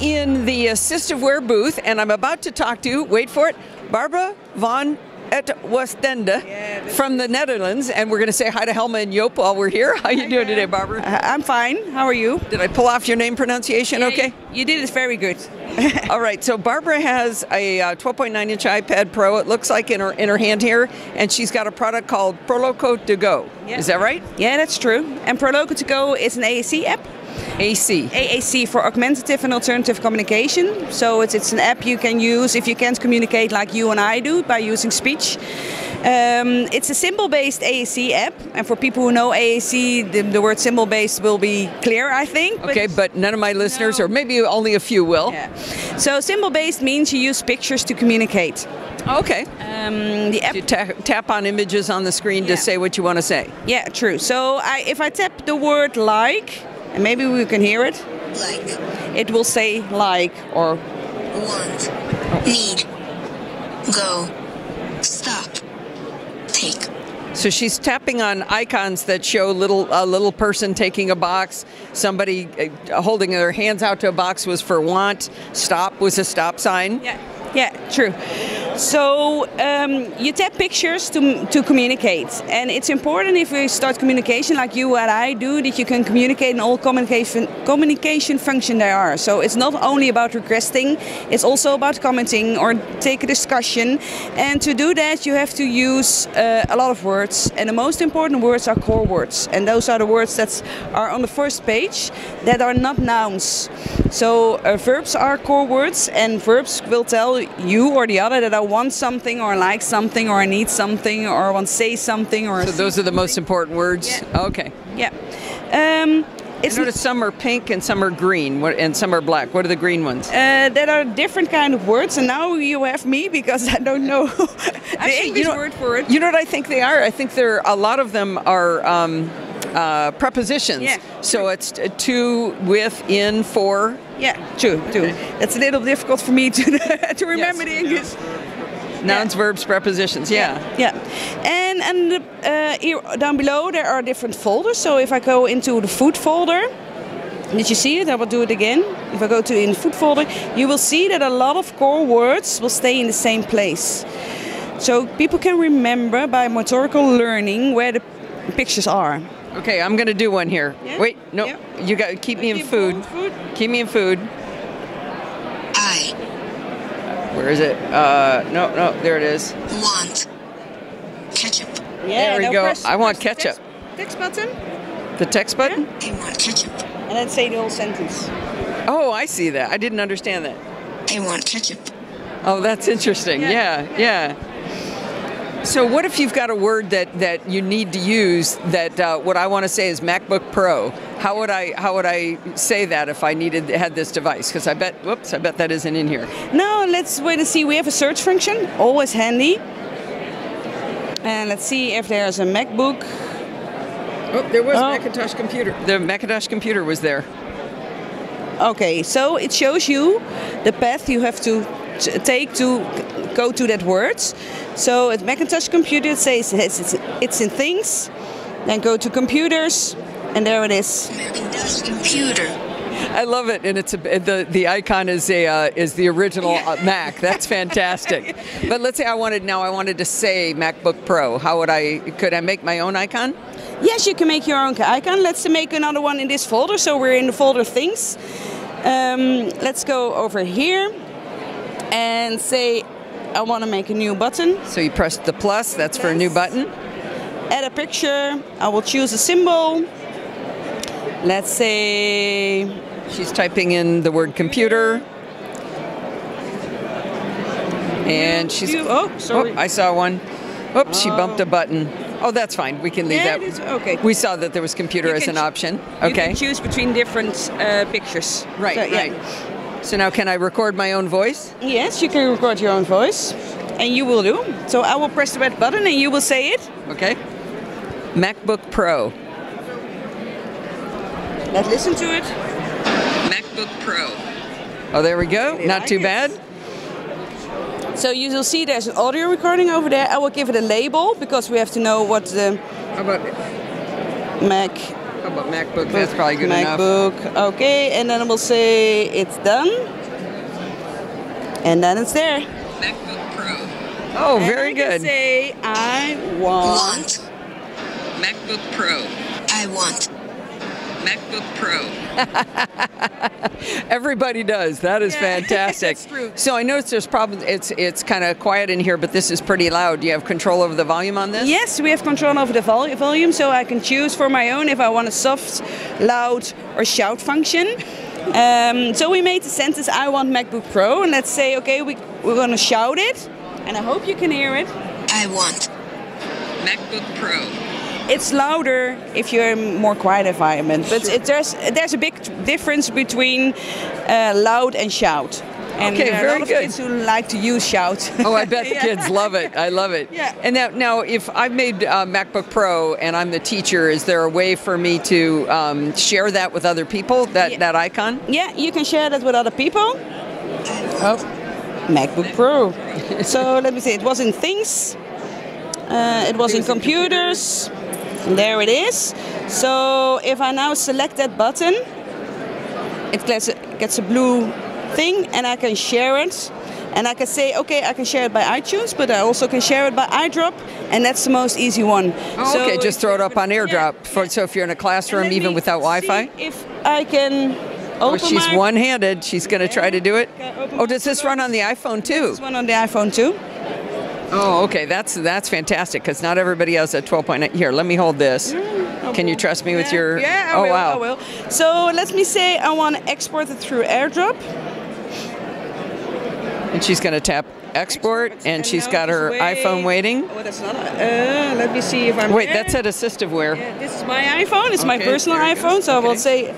in the AssistiveWare booth, and I'm about to talk to, you, wait for it, Barbara von et Westende from the Netherlands, and we're going to say hi to Helma and Joop while we're here. How you doing today, Barbara? Uh, I'm fine. How are you? Did I pull off your name pronunciation? okay. You did it very good. All right. So Barbara has a uh, 12.9 inch iPad Pro. It looks like in her in her hand here, and she's got a product called Proloquo2Go. Yeah. Is that right? Yeah, that's true. And Proloquo2Go is an AAC app. AC. AAC for augmentative and alternative communication. So it's, it's an app you can use if you can't communicate like you and I do by using speech. Um, it's a symbol-based AAC app, and for people who know AAC, the, the word symbol-based will be clear, I think. Okay, but none of my listeners, No. or maybe only a few, will. Yeah. So symbol-based means you use pictures to communicate. Okay. Um, the app You ta- tap on images on the screen Yeah. to say what you want to say. Yeah, true. So I, if I tap the word like, and maybe we can hear it, like, it will say like or want, need, go, stop, take, So she's tapping on icons that show little a little person taking a box. Somebody uh, holding their hands out to a box was for want. Stop was a stop sign. yeah, yeah, true. So um, you tap pictures to, to communicate, and it's important if we start communication like you and I do that you can communicate in all communication communication function there are. So it's not only about requesting; it's also about commenting or take a discussion. And to do that, you have to use uh, a lot of words, and the most important words are core words, and those are the words that are on the first page that are not nouns. So uh, verbs are core words, and verbs will tell you or the other that I want something, or I like something, or I need something, or I want to say something, or So those are the most important words. Yeah. Okay. yeah. Um, I noticed some are pink and some are green, what, and some are black. What are the green ones? uh, there are different kind of words, and now you have me because I don't know the English you know- word for it. You know what I think they are? I think there a lot of them are um, uh, prepositions. Yeah. So it's to, with, in, for. Yeah, true, true. It's a little difficult for me to to remember the English. Nouns, verbs, prepositions. Yeah. Yeah, and and uh, here down below there are different folders. So if I go into the food folder, did you see it? I will do it again. If I go to in food folder, you will see that a lot of core words will stay in the same place. So people can remember by motorical learning where the pictures are. Okay, I'm going to do one here. Yeah? Wait, no, Yeah. you got keep me in Keep food. going, food. Keep me in food. I Where is it? Uh, no, no, there it is. want, ketchup, Yeah, There we now go. press- I want press the ketchup. Text, text button, The text button. I want ketchup, and then say the whole sentence. Oh, I see that. I didn't understand that. I want ketchup, Oh, that's interesting. Yeah. Yeah, yeah. So, what if you've got a word that, that you need to use? That uh, what I want to say is MacBook Pro. How would I how would I say that if I needed had this device? Because I bet whoops, I bet that isn't in here. No, let's wait and see. We have a search function, always handy. And let's see if there's a MacBook. Oh, there was Oh. Macintosh computer. The Macintosh computer was there. Okay, so it shows you the path you have to take to go to that word. So at Macintosh computer, it says it's, it's, it's in things. Then go to computers, and there it is. Macintosh computer, I love it, and it's a, the the icon is a uh, is the original uh, Mac. That's fantastic. but let's say I wanted now I wanted to say MacBook Pro. How would I? Could I make my own icon? Yes, you can make your own icon. Let's make another one in this folder. So we're in the folder things. Um, let's go over here and say I want to make a new button. So you press the plus. That's for a new button. Add a picture. I will choose a symbol. Let's say She's typing in the word computer. And she's. You- oh, sorry. I saw one. Oops, she bumped a button. Oh, that's fine. We can leave Yeah, that. it is- okay. We saw that there was computer You as an option. you Okay. can choose between different uh, pictures. Right, So, yeah. right. So now can I record my own voice? Yes, you can record your own voice, and you will do. So I will press the red button, and you will say it. Okay. MacBook Pro. Let's listen to it. MacBook Pro. Oh, there we go. Really Not like too it. bad. So you will see there's an audio recording over there. I will give it a label because we have to know what the How about Mac how How about MacBook? That's probably good enough. MacBook. Okay, and then we'll say it's done. And then it's there. MacBook Pro. Oh, And very I good. say I want. Want. MacBook Pro. I want. MacBook Pro. Everybody does. That is Yeah, fantastic. that's true. So I noticed there's problems. It's it's kind of quiet in here, but this is pretty loud. Do you have control over the volume on this? Yes, we have control over the vol- volume, so I can choose for my own if I want a soft, loud, or shout function. Um, so we made the sentence I want MacBook Pro, and let's say, okay, we, we're going to shout it, and I hope you can hear it. I want. MacBook Pro. It's louder if you're in a more quiet environment, but it, there's there's a big difference between uh, loud and shout. And Okay, there are very a lot of good. kids who like to use shout. Oh, I bet the Yeah. kids love it. I love it. Yeah. And now, now, if I've made uh, MacBook Pro and I'm the teacher, is there a way for me to um, share that with other people? That Yeah. that icon? Yeah, you can share that with other people. Oh, MacBook Pro. so let me see, it was in things, uh, it was in computers, there it is. So if I now select that button, it gets a, gets a blue thing, and I can share it. And I can say, okay, I can share it by iTunes, but I also can share it by AirDrop, and that's the most easy one. Oh, So okay, just throw it up on AirDrop. Yeah, For, yeah. So if you're in a classroom, even without Wi-Fi. If I can Oh, she's one-handed. She's going to try to do it. Oh, does this run on the iPhone too? This one on the iPhone too. Oh, okay. That's that's fantastic because not everybody has a 12.9. Here, let me hold this. Can you trust me with your? Yeah, I oh will, wow. I will. So let me say I want to export it through AirDrop. And she's going to tap export, and, she's got her wait. iPhone waiting. Oh, that's not. A, uh, let me see if I'm. Wait, there. that's at AssistiveWare. Yeah, this is my iPhone. It's my personal iPhone. So I will say,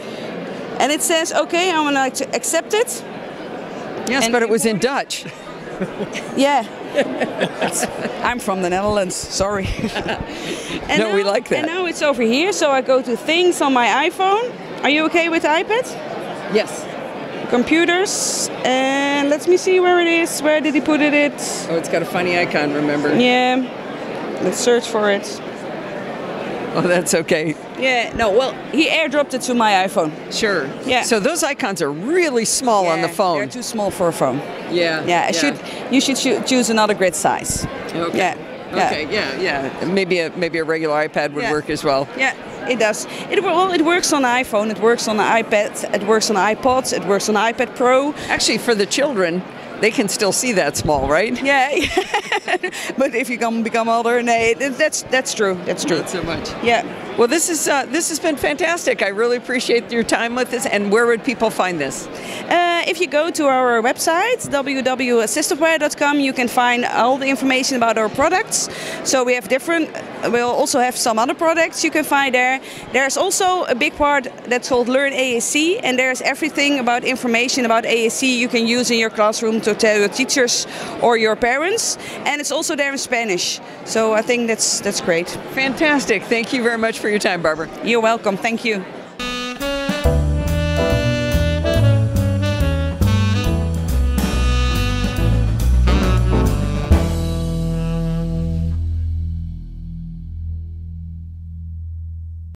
and it says, okay, I want to accept it. Yes, And but it was in Dutch. Yeah. I'm from the Netherlands. Sorry. and No, we like that. And now it's over here. So I go to things on my iPhone. Are you okay with iPad? Yes. computers and let me see where it is where did he put it it Oh, it's got a funny icon. Remember? yeah let's search for it Oh, that's okay. yeah no well he airdropped it to my iphone Sure. Yeah. So those icons are really small on the Yeah, phone. they're too small for a phone yeah. yeah, I should you should choo- choose another grid size Okay. yeah yeah. Okay. Yeah. Yeah. Maybe a maybe a regular iPad would Yeah. work as well. Yeah, it does. It well, it works on iPhone, it works on iPad, it works on iPods, it works on iPad Pro. Actually, for the children, they can still see that small, right? Yeah, but if you come become older, that- that's that's true. That's true. Not so much. Yeah. Well, this is uh, this has been fantastic. I really appreciate your time with us. And where would people find this? Uh, if you go to our website, www.assistiveware.com, you can find all the information about our products. So we have different, we'll also have some other products you can find there. There's also a big part that's called Learn AAC, and there's everything about information about AAC you can use in your classroom to tell your teachers or your parents. And it's also there in Spanish. So I think that's that's great. Fantastic. Thank you very much for your time, Barbara. You're welcome. Thank you.